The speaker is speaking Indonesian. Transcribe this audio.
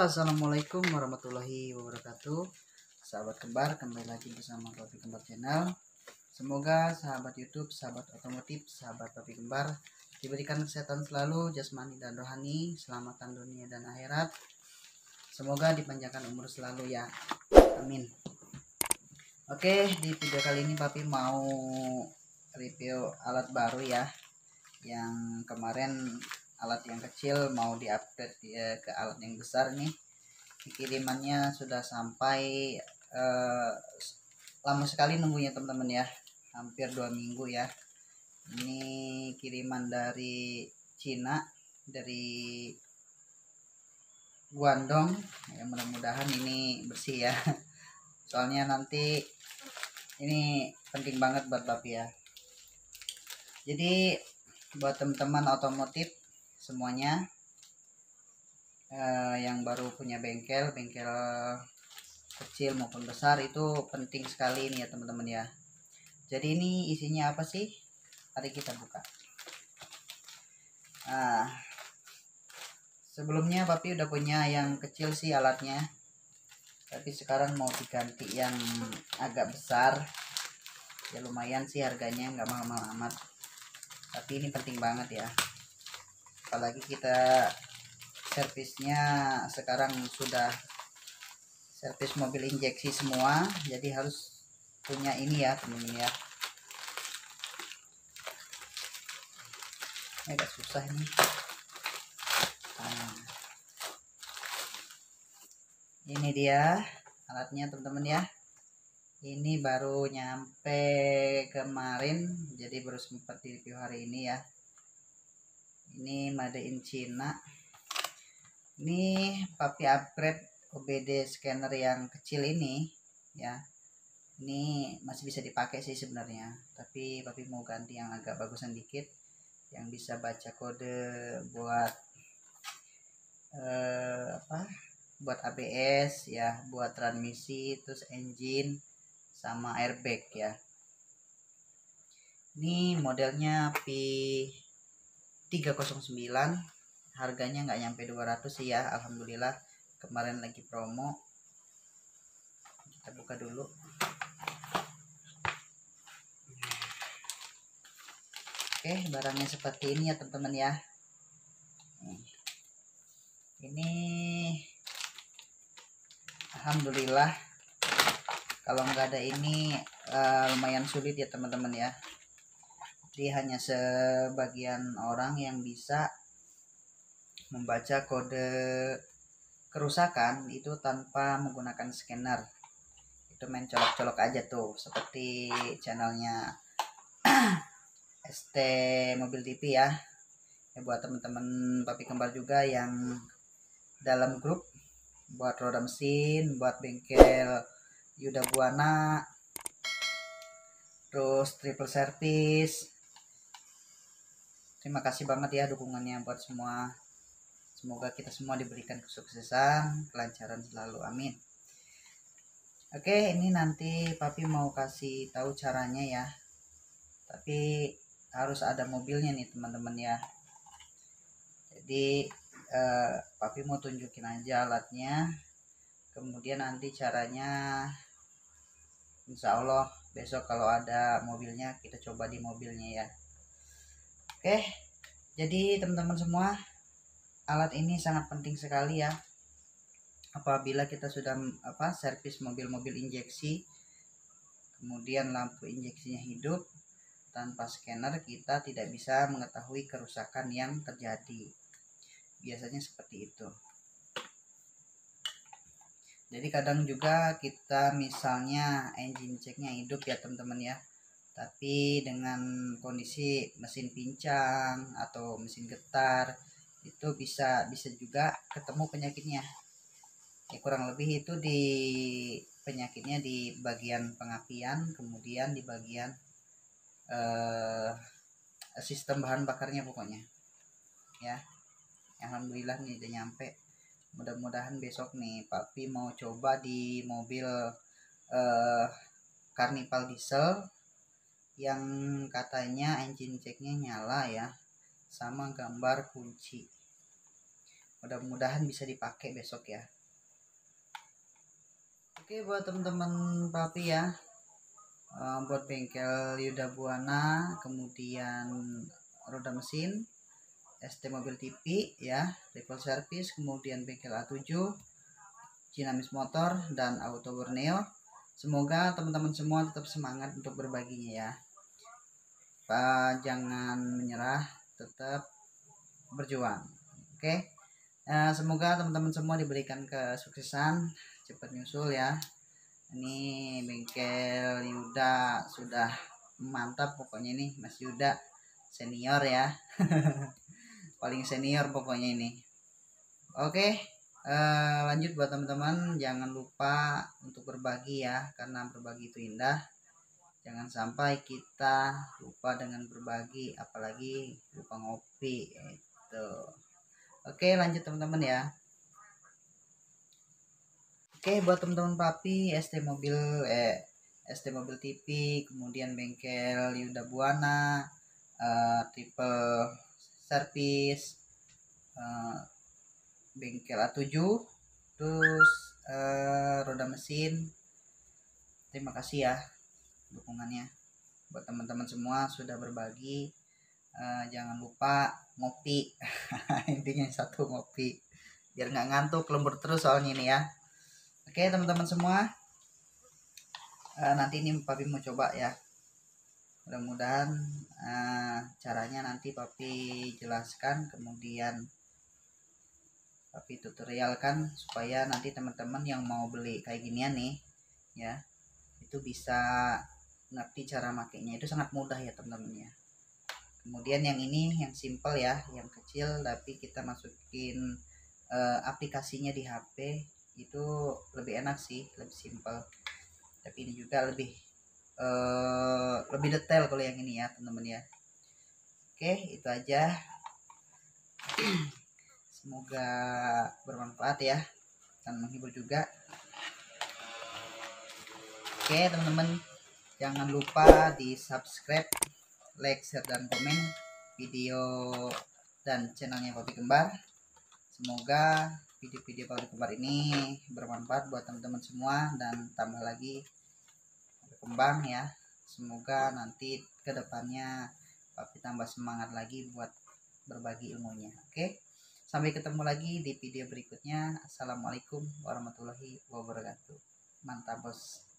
assalamualaikum warahmatullahi wabarakatuh. Sahabat kembar, kembali lagi bersama Papi Kembar Channel. Semoga sahabat YouTube, sahabat otomotif, sahabat Papi Kembar diberikan kesehatan selalu, jasmani dan rohani, selamatan dunia dan akhirat. Semoga dipanjangkan umur selalu ya. Amin. Oke, di video kali ini Papi mau review alat baru ya. Yang kemarin alat yang kecil mau diupgrade ya, ke alat yang besar nih. Kirimannya sudah sampai eh, lama sekali nunggunya teman-teman ya. Hampir dua minggu ya. Ini kiriman dari Cina dari Guangdong. Ya mudah-mudahan ini bersih ya. Soalnya nanti ini penting banget buat bapak ya. Jadi buat teman-teman otomotif semuanya. Uh, yang baru punya bengkel bengkel kecil maupun besar itu penting sekali ini ya teman-teman ya. Jadi ini isinya apa sih? Mari kita buka. Nah sebelumnya papi udah punya yang kecil sih alatnya. Tapi sekarang mau diganti yang agak besar. Ya lumayan sih harganya nggak mahal-mahal amat. Tapi ini penting banget ya apalagi kita servisnya sekarang sudah servis mobil injeksi semua jadi harus punya ini ya teman-teman ya. Ini agak susah ini. Nah, ini dia alatnya teman-teman ya. Ini baru nyampe kemarin jadi baru sempat di review hari ini ya ini made in China. Ini papi upgrade OBD scanner yang kecil ini ya. Ini masih bisa dipakai sih sebenarnya tapi papi mau ganti yang agak bagusan dikit yang bisa baca kode buat eh, apa? Buat ABS ya buat transmisi terus engine sama airbag ya. Ini modelnya P 309 harganya nggak nyampe 200 sih ya Alhamdulillah. Kemarin lagi promo. Kita buka dulu. Oke barangnya seperti ini ya teman-teman ya. Ini Alhamdulillah. Kalau nggak ada ini uh, lumayan sulit ya teman-teman ya jadi hanya sebagian orang yang bisa membaca kode kerusakan itu tanpa menggunakan scanner. Itu main colok-colok aja tuh seperti channelnya ST Mobil TV ya. Ya buat teman-teman papi kembar juga yang dalam grup buat roda mesin buat bengkel Yuda Buana terus triple service terima kasih banget ya dukungannya buat semua. Semoga kita semua diberikan kesuksesan kelancaran selalu amin. Oke ini nanti papi mau kasih tahu caranya ya. Tapi harus ada mobilnya nih teman-teman ya. Jadi eh, papi mau tunjukin aja alatnya. Kemudian nanti caranya insya Allah besok kalau ada mobilnya kita coba di mobilnya ya Oke, jadi teman-teman semua, alat ini sangat penting sekali ya. Apabila kita sudah apa servis mobil-mobil injeksi, kemudian lampu injeksinya hidup, tanpa scanner kita tidak bisa mengetahui kerusakan yang terjadi. Biasanya seperti itu. Jadi kadang juga kita misalnya engine checknya hidup ya teman-teman ya tapi dengan kondisi mesin pincang atau mesin getar itu bisa bisa juga ketemu penyakitnya. Ya kurang lebih itu di penyakitnya di bagian pengapian kemudian di bagian eh, sistem bahan bakarnya pokoknya. Ya alhamdulillah nih udah nyampe. Mudah-mudahan besok nih papi mau coba di mobil eh, Carnival diesel yang katanya engine checknya nyala ya sama gambar kunci. Mudah-mudahan bisa dipakai besok ya. Oke buat teman-teman papi ya. Uh, buat bengkel Yuda Buana kemudian roda mesin ST mobil TV ya Ripple Service kemudian bengkel A7 Cinamis Motor dan Auto Borneo. Semoga teman-teman semua tetap semangat untuk berbaginya ya Jangan menyerah tetap berjuang. Oke? Okay? uh, semoga teman-teman semua diberikan kesuksesan. Cepat nyusul ya. Ini bengkel Yuda sudah mantap pokoknya ini. Mas Yuda senior ya. Paling senior pokoknya ini. Oke? Uh, lanjut buat teman-teman. Jangan lupa untuk berbagi ya karena berbagi itu indah jangan sampai kita lupa dengan berbagi apalagi lupa ngopi itu oke lanjut teman-teman ya. Oke buat teman-teman papi ST mobil eh ST mobil TV kemudian bengkel Yuda Buana uh, tipe servis uh, bengkel A7 terus uh, roda mesin. Terima kasih ya dukungannya. Buat teman-teman semua sudah berbagi uh, jangan lupa ngopi. Intinya satu ngopi. Biar nggak ngantuk lembur terus soalnya ini ya. Oke teman-teman semua. Uh, Nanti ini papi mau coba ya. Mudah-mudahan uh, Caranya nanti papi jelaskan Kemudian Papi tutorialkan Supaya nanti teman-teman yang mau beli kayak ginian nih Ya Itu bisa ngerti cara makainya Itu sangat mudah ya teman-teman ya Kemudian yang ini yang simple ya Yang kecil tapi kita masukin uh, aplikasinya di HP itu lebih enak sih lebih simpel tapi ini juga lebih uh, lebih detail kalau yang ini ya teman-teman ya. Oke itu aja. Semoga bermanfaat ya dan menghibur juga. Oke teman-teman jangan lupa di subscribe like share dan komen video dan channelnya Kopi Kembar. Semoga video-video Pak Kembar ini bermanfaat buat teman-teman semua dan tambah lagi berkembang ya. Semoga nanti ke depannya Papi tambah semangat lagi buat berbagi ilmunya oke? Sampai ketemu lagi di video berikutnya. Assalamualaikum warahmatullahi wabarakatuh. Mantap bos